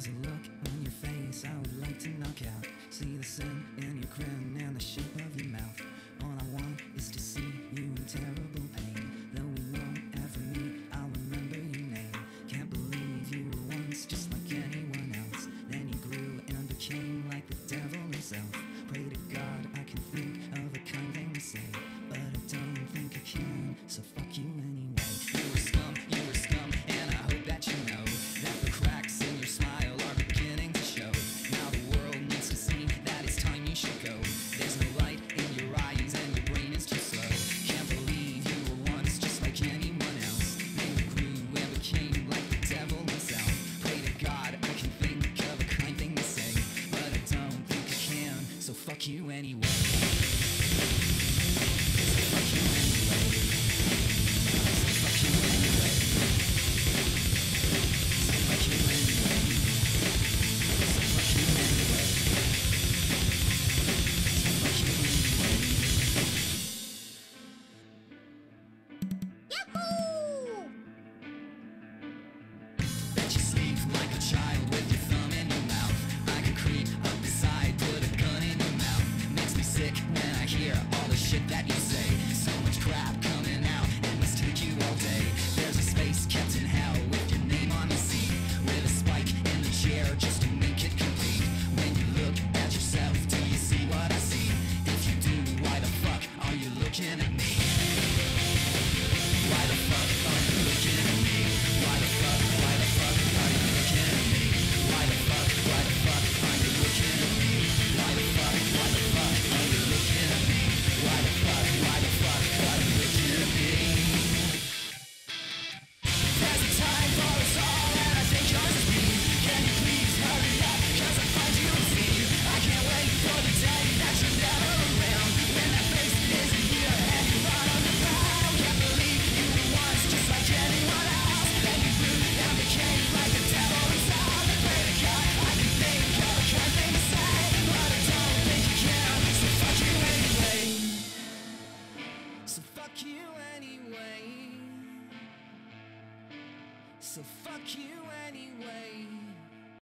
There's a look on your face. I would like to knock out. See the sin in your grin fuck you anyway. You anyway. music and I hear all the shit that you So fuck you anyway.